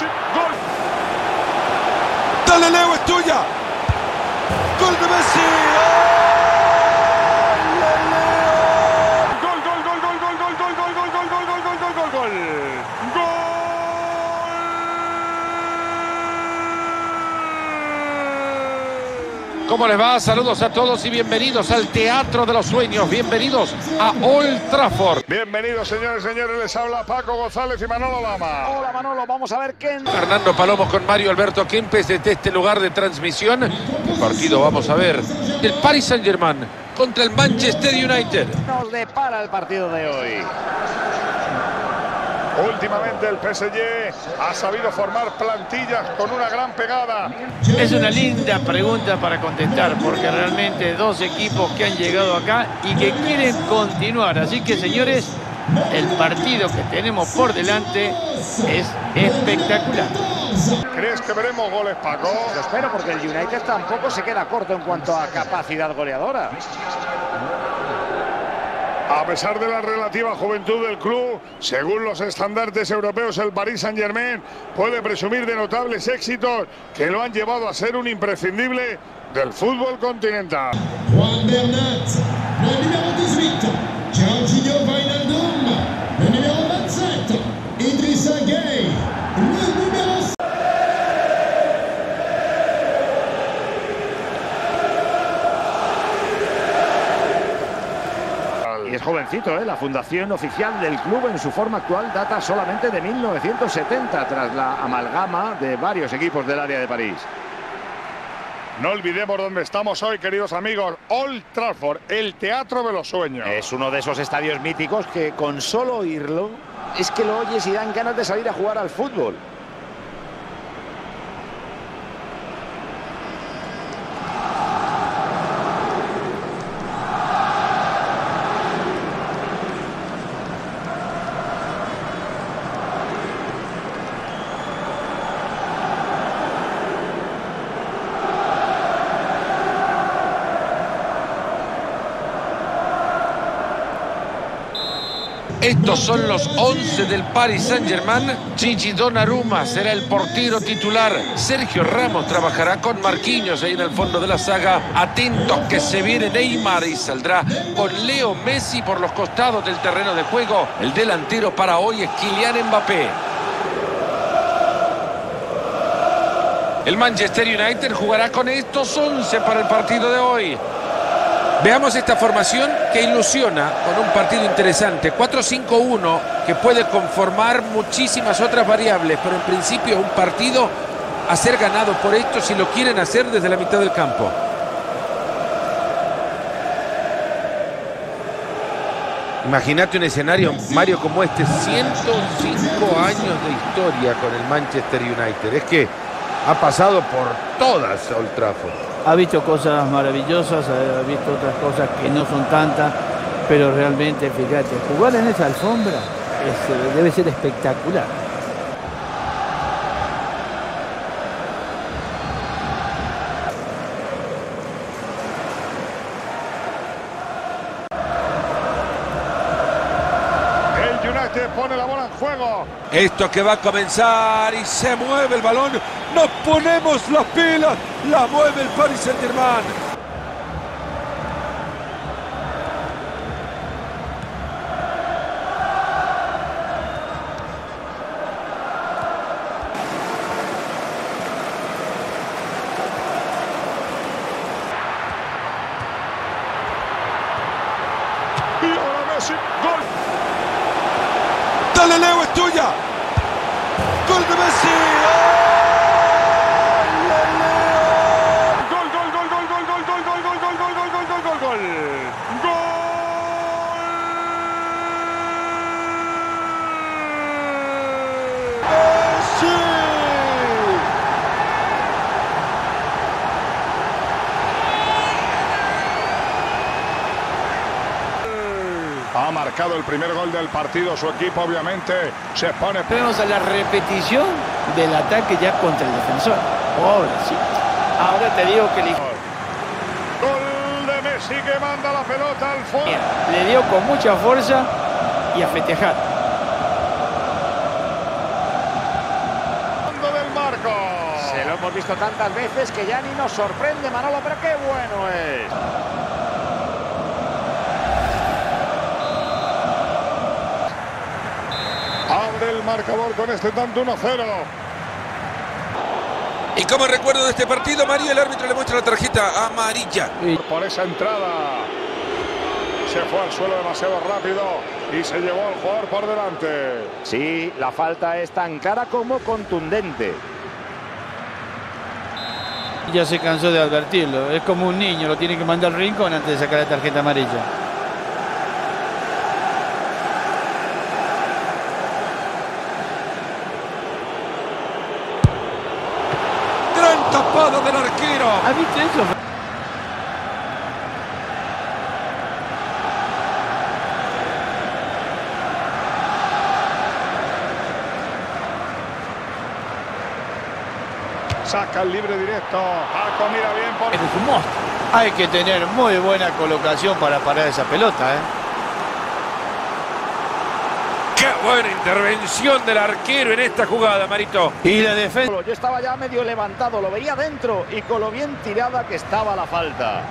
Messi, gol. Dale Leo, es tuya. Gol de Messi. Gol, ¿Cómo les va? Saludos a todos y bienvenidos al Teatro de los Sueños. Bienvenidos a Old Trafford. Bienvenidos, señores y señores. Les habla Paco González y Manolo Lama. Hola Manolo, vamos a ver qué... Fernando Palomo con Mario Alberto Kempes desde este lugar de transmisión. El partido vamos a ver del Paris Saint-Germain contra el Manchester United. nos depara el partido de hoy. Últimamente el PSG ha sabido formar plantillas con una gran pegada. Es una linda pregunta para contestar, porque realmente dos equipos que han llegado acá y que quieren continuar. Así que, señores, el partido que tenemos por delante es espectacular. ¿Crees que veremos goles, Paco? Lo espero porque el United tampoco se queda corto en cuanto a capacidad goleadora. A pesar de la relativa juventud del club, según los estandartes europeos, el Paris Saint-Germain puede presumir de notables éxitos que lo han llevado a ser un imprescindible del fútbol continental. Juan Bernat, es jovencito, ¿eh? La fundación oficial del club en su forma actual data solamente de 1970, tras la amalgama de varios equipos del área de París. No olvidemos dónde estamos hoy, queridos amigos. Old Trafford, el teatro de los sueños. Es uno de esos estadios míticos que con solo oírlo es que lo oyes y dan ganas de salir a jugar al fútbol. Estos son los 11 del Paris Saint-Germain. Gigi Donnarumma será el portero titular. Sergio Ramos trabajará con Marquinhos ahí en el fondo de la saga. Atentos que se viene Neymar y saldrá con Leo Messi por los costados del terreno de juego. El delantero para hoy es Kylian Mbappé. El Manchester United jugará con estos 11 para el partido de hoy. Veamos esta formación que ilusiona con un partido interesante. 4-5-1 que puede conformar muchísimas otras variables, pero en principio un partido a ser ganado por esto si lo quieren hacer desde la mitad del campo. Imagínate un escenario, Mario, como este. 105 años de historia con el Manchester United. Es que ha pasado por todas Old Trafford. Ha visto cosas maravillosas, ha visto otras cosas que no son tantas, pero realmente, fíjate, jugar en esa alfombra eh, debe ser espectacular. Pone la bola en juego. Esto que va a comenzar y se mueve el balón. Nos ponemos las pilas. La mueve el Paris Saint-Germain. Dale Leo, es tuya. Gol de Messi. Marcado el primer gol del partido. Su equipo, obviamente, se pone. Vemos a la repetición del ataque ya contra el defensor. Pobrecito. Ahora te digo que le, Gol de Messi que manda la pelota al fondo. le dio con mucha fuerza y a festejar. visto tantas veces que ya ni nos sorprende, Manolo, pero qué bueno es. El marcador con este tanto 1-0. Y como recuerdo de este partido, María, el árbitro le muestra la tarjeta amarilla. Por esa entrada. Se fue al suelo demasiado rápido y se llevó al jugador por delante. Sí, la falta es tan cara como contundente. Ya se cansó de advertirlo. Es como un niño, lo tiene que mandar al rincón antes de sacar la tarjeta amarilla. Gran tapada del arquero. ¿Has visto eso? Saca el libre directo. Paco mira bien por. Es un monstruo. Hay que tener muy buena colocación para parar esa pelota, ¿eh? Qué buena intervención del arquero en esta jugada, Marito. Y la defensa. Yo estaba ya medio levantado, lo veía dentro y con lo bien tirada que estaba la falta.